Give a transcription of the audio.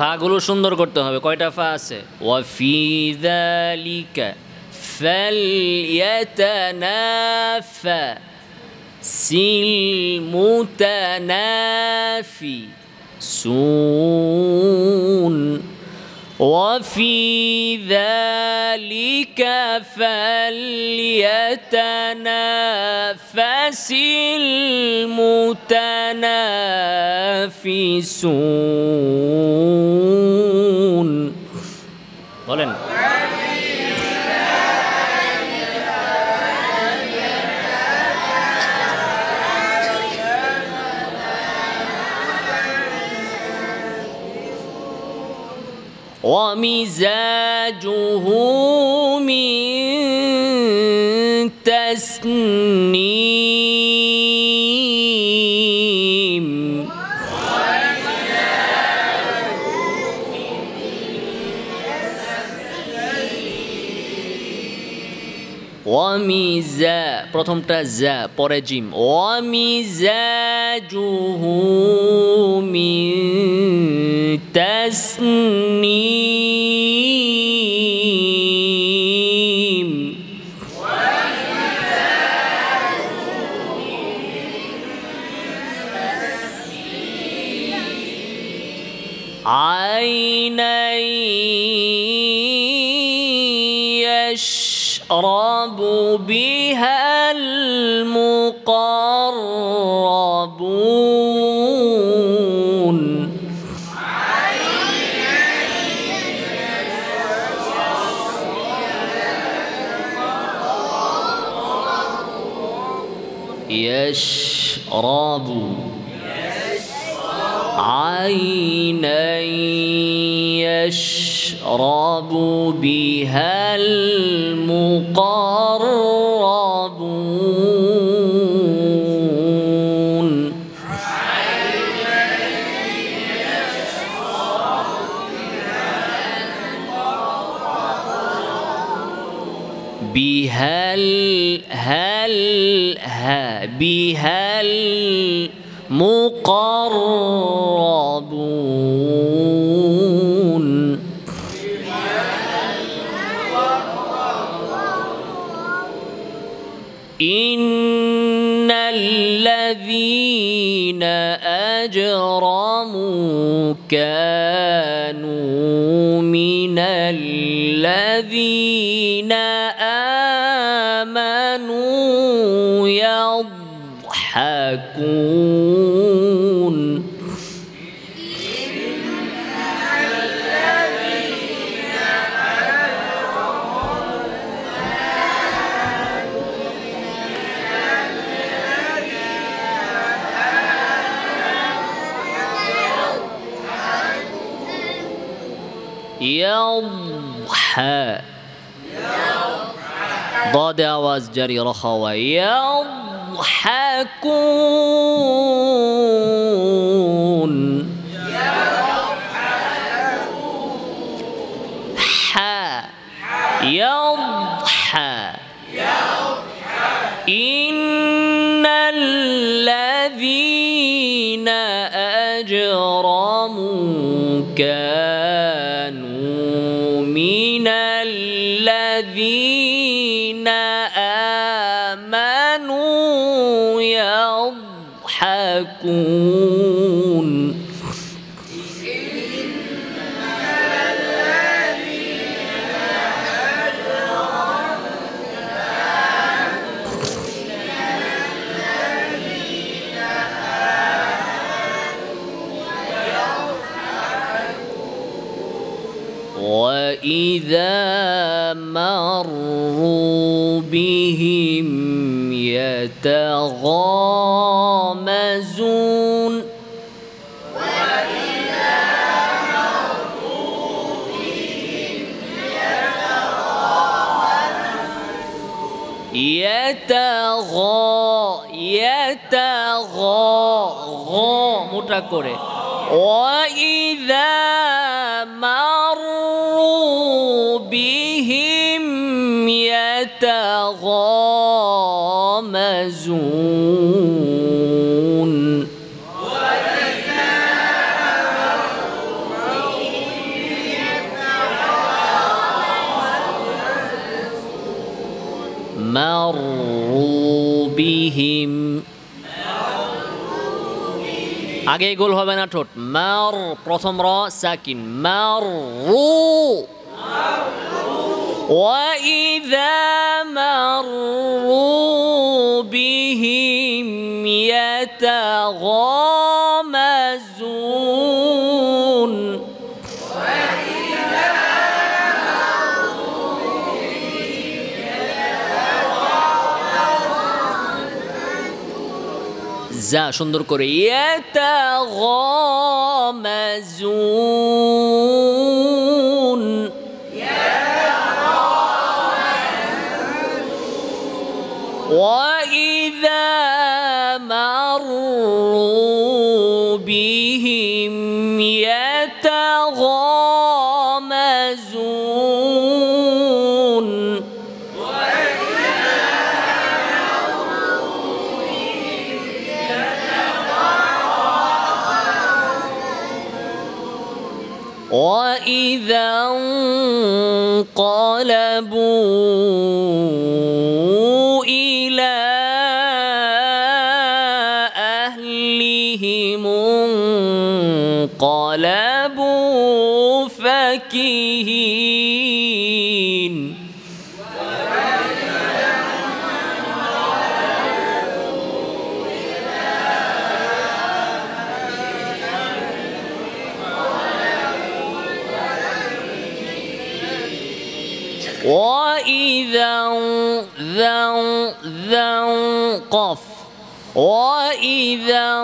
ফাগুলো সুন্দর করতে হবে। কয়টা ফা আছে? ওয়াফিদালিকা সুন وفي ذلك فليتنافس المتنافسون. ومزاجه من تسنيم ওয়ামিজা প্রথমটা জা পরে জিম ওয়ামিজাজুহু মিন তাসনিম عينا يشرب بها المقربون. يشرب عينا يشرب بها المقربون. بها هل ها بها المقربون إن الذين أجرموا كانوا من الذين آمنوا يضحكون. يضحى. ضاد آواز جري رخوة يضحكون حا. يضحى. إن الذين أجرموا كانوا الذين آمنوا يضحكون. مروا بهم يتغامزون يتغا يتغا غا متى كوري وإذا মারু বিহিম আগে গোল হবে না ঠোঁট মার প্রথম র সাকিন মার وإذا مروا بهم يتغامزون যা সুন্দর করে ইয়াতাগামাজুন وإذا مروا بهم يتغامزون وإذا انقلبوا إلى أهلهم انقلبوا فكهين وإذا ذا ذا قف وإذا